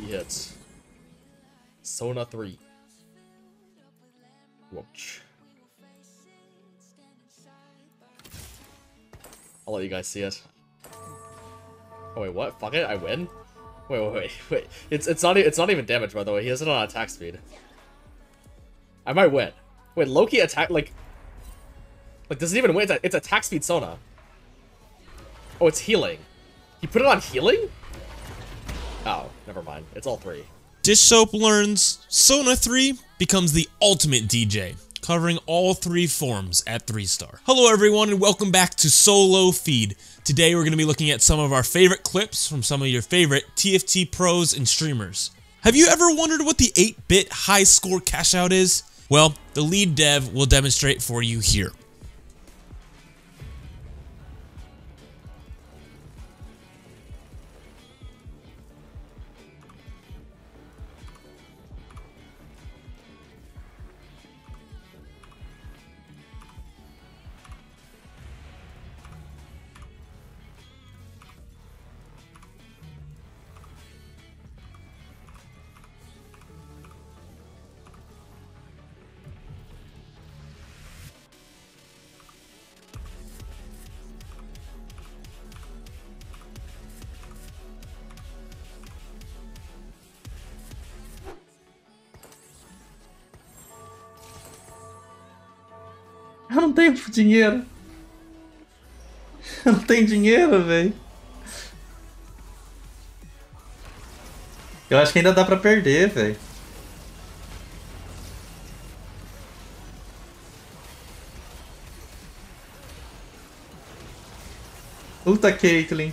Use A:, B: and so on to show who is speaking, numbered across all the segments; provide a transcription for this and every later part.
A: He hits. Sona 3. Watch. I'll let you guys see it. Oh wait, what? Fuck it, I win? Wait, wait, wait, wait. It's it's not it's not even damage by the way. He has it on attack speed. I might win. Wait, Loki attack like like does it even win? It's, it's attack speed Sona. Oh, it's healing. He put it on healing? Oh, never mind. It's all three.
B: Dishsoap learns Sona 3 becomes the ultimate DJ, covering all three forms at 3 star. Hello everyone and welcome back to Solo Feed. Today we're going to be looking at some of our favorite clips from some of your favorite TFT pros and streamers. Have you ever wondered what the 8-bit high score cash out is? Well, the lead dev will demonstrate for you here.
C: Eu não tenho dinheiro. Eu não tenho dinheiro, velho. Eu acho que ainda dá pra perder, velho. Puta Caitlyn.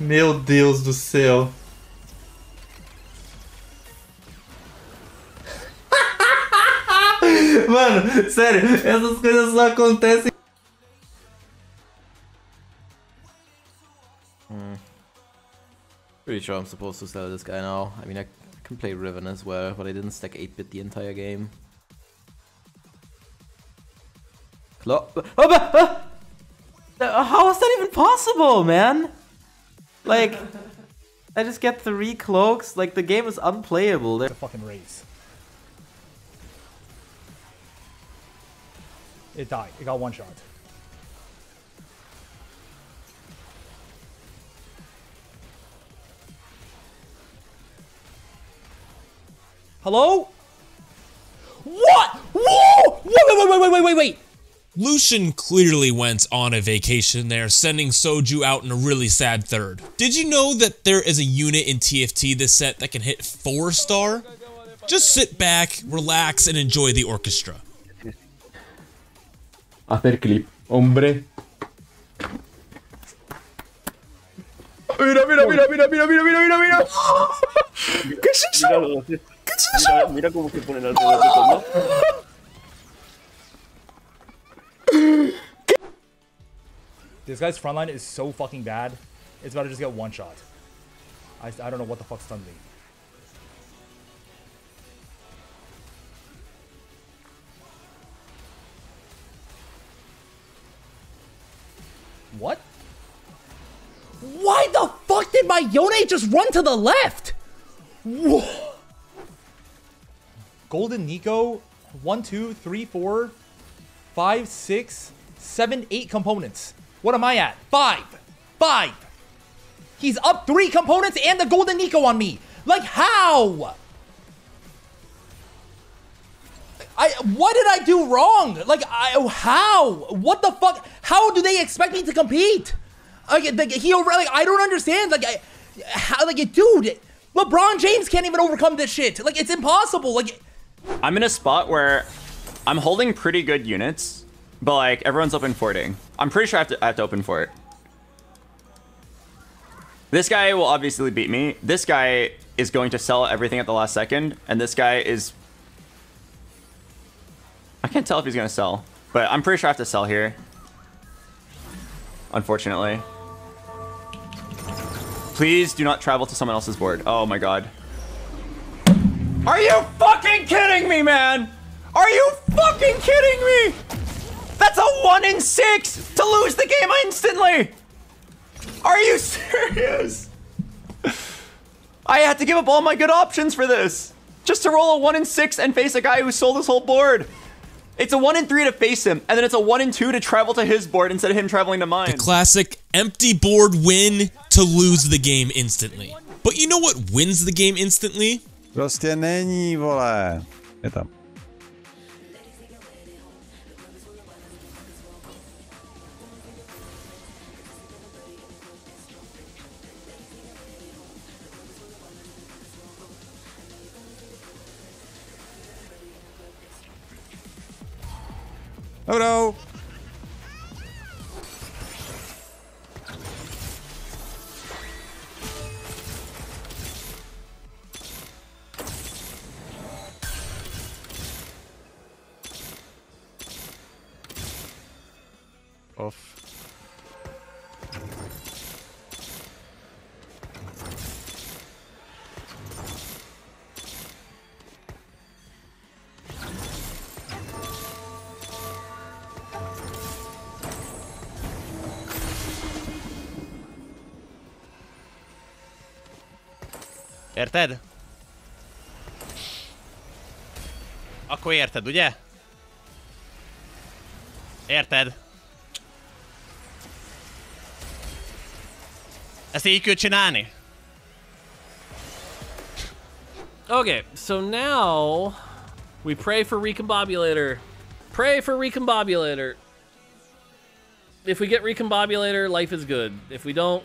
C: Meu Deus do céu. Mano, sério, essas coisas só acontecem.
D: Pretty sure I'm supposed to sell this guy now. I mean, I can play Riven as well, but I didn't stack 8-bit the entire game. Clo oh, but, uh, how is that even possible, man? Like, I just get three cloaks. Like, the game is unplayable. They're
E: a fucking race. It died. It got one shot. Hello? What? Whoa! Wait, wait, wait, wait, wait, wait, wait!
B: Lucian clearly went on a vacation there, sending Soju out in a really sad third. Did you know that there is a unit in TFT this set that can hit 4 star? Just sit back, relax, and enjoy the orchestra.
C: Hacer clip, hombre. Mira, mira, mira, mira, mira, mira, mira, mira, mira. ¿Qué es eso?
F: Míralo, ¿Qué es eso? Mira, mira cómo se ponen alrededor de todo.
E: This guy's frontline is so fucking bad. It's about to just get one shot. I, I don't know what the fuck stunned me. What? Why the fuck did my Yone just run to the left? Whoa. Golden Nico, one, two, three, four, five, six, seven, eight components. What am I at? Five. Five. He's up three components and the Golden Nico on me. Like, how? I what did I do wrong? Like I how? What the fuck? How do they expect me to compete? Like, like he over like I don't understand. Like I how like dude, LeBron James can't even overcome this shit. Like it's impossible. Like
G: I'm in a spot where I'm holding pretty good units, but like everyone's open forting. I'm pretty sure I have to I have to open fort. This guy will obviously beat me. This guy is going to sell everything at the last second, and this guy is I can't tell if he's going to sell, but I'm pretty sure I have to sell here. Unfortunately. Please do not travel to someone else's board. Oh my god. Are you fucking kidding me, man? Are you fucking kidding me? That's a one in six to lose the game instantly. Are you serious? I had to give up all my good options for this. Just to roll a 1 in 6 and face a guy who sold his whole board. It's a 1 in 3 to face him, and then it's a 1 in 2 to travel to his board instead of him traveling to mine.
B: The classic empty board win to lose the game instantly. But you know what wins the game instantly?
H: Prostě není, vole. Je tam. Oh
I: Érted? Akkor érted, ugye? Érted? Ezt így kell csinálni?
J: Okay, so now we pray for Recombobulator. Pray for Recombobulator. If we get Recombobulator, life is good. If we don't,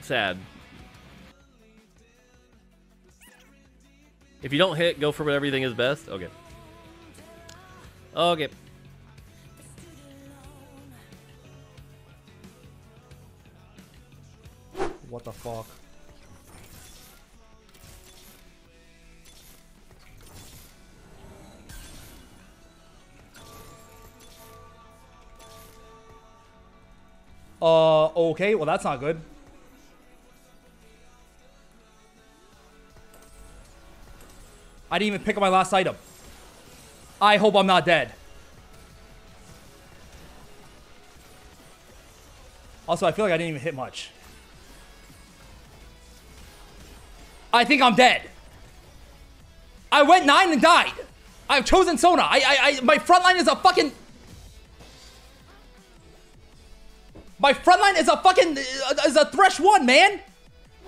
J: sad. If you don't hit, go for what everything is best. Okay. Okay.
E: What the fuck? Uh, okay, well that's not good. I didn't even pick up my last item. I hope I'm not dead. Also, I feel like I didn't even hit much. I think I'm dead. I went nine and died. I've chosen Sona. I, I, I, my front line is a fucking. My front line is a fucking is a thresh one, man.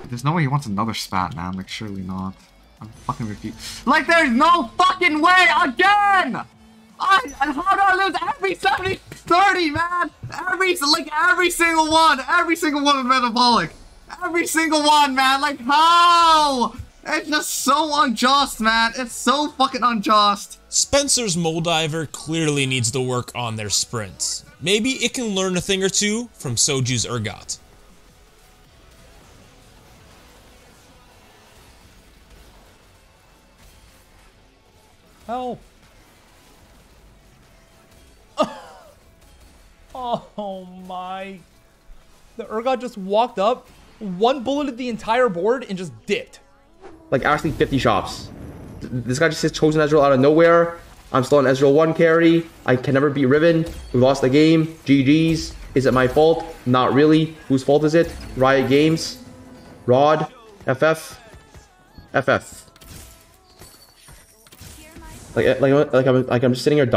C: There's no way he wants another spat, man. Like, surely not. I'm fucking repeat. Like, there's no fucking way again! I, how do I lose every 70 30, man? Every, like, every single one. Every single one of Metabolic. Every single one, man. Like, how? It's just so unjust, man. It's so fucking unjust.
B: Spencer's Molediver clearly needs to work on their sprints. Maybe it can learn a thing or two from Soju's Urgot.
E: Help. Oh my. The Urgot just walked up, one bulleted the entire board, and just dipped.
K: Like actually 50 shops. This guy just hits chosen Ezreal out of nowhere. I'm still on Ezreal 1 carry. I can never beat Riven. We lost the game. GG's. Is it my fault? Not really. Whose fault is it? Riot Games. Rod. FF. FF. Like, like, like, I'm, like I'm just sitting here.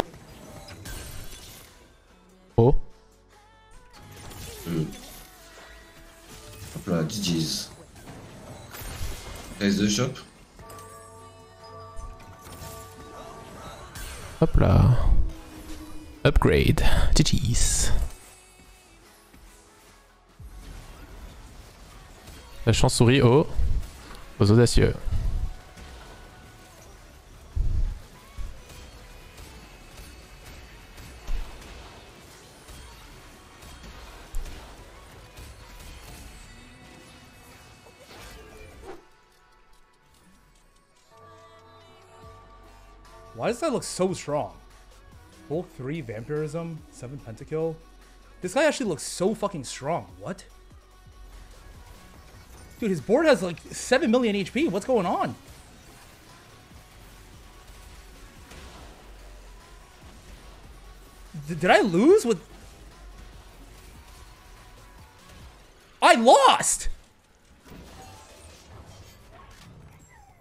L: Oh.
M: Hop là, GG's. The shop.
L: Hop là. Upgrade. GG's. La chance sourit aux, aux audacieux.
E: Why does that look so strong? Bulk 3, Vampirism, 7 Pentakill. This guy actually looks so fucking strong. What? Dude, his board has like 7 million HP. What's going on? D- did I lose with... I lost.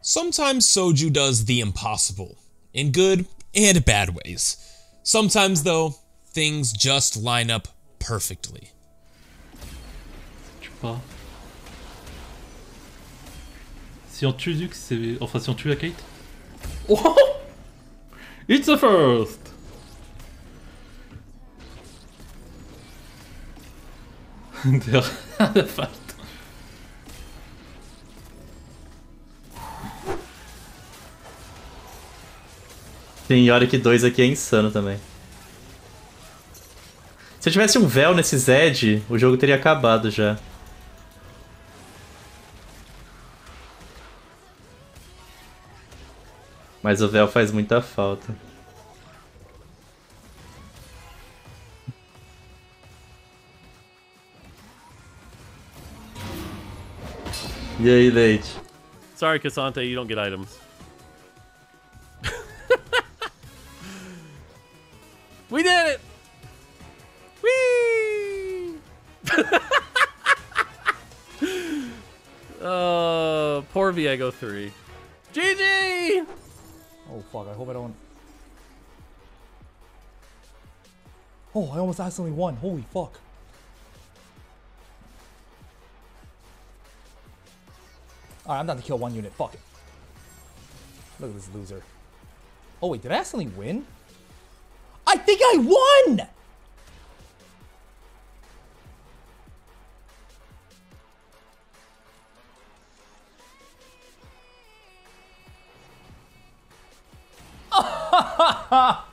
B: Sometimes Soju does the impossible, in good and bad ways. Sometimes, though, things just line up perfectly.
M: tue pas. Si on tue Zux, c'est. Enfin, si on tue la Kate. Oh It's a first Der
D: Tem Yorick 2 aqui é insano também. Se eu tivesse um véu nesse Zed, o jogo teria acabado já. Mas o véu faz muita falta. E aí, Leite?
J: Sorry, Cassante, you don't get items. We did it! Whee! uh, poor Viego 3. GG!
E: Oh fuck! I hope I don't. Oh, I almost accidentally won. Holy fuck! Alright, I'm down to kill one unit. Fuck it. Look at this loser. Oh wait, did I accidentally win? I think I won!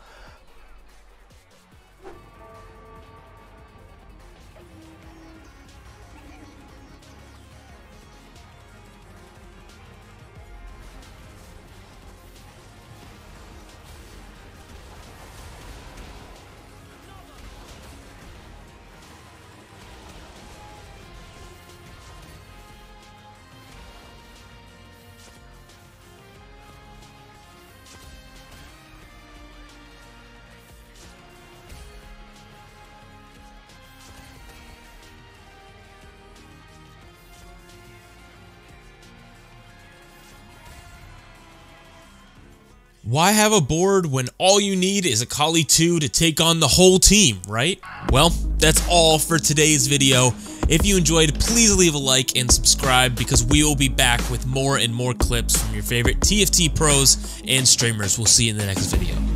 B: Why have a board when all you need is a Kali 2 to take on the whole team, right? Well, that's all for today's video. If you enjoyed, please leave a like and subscribe because we will be back with more and more clips from your favorite TFT pros and streamers. We'll see you in the next video.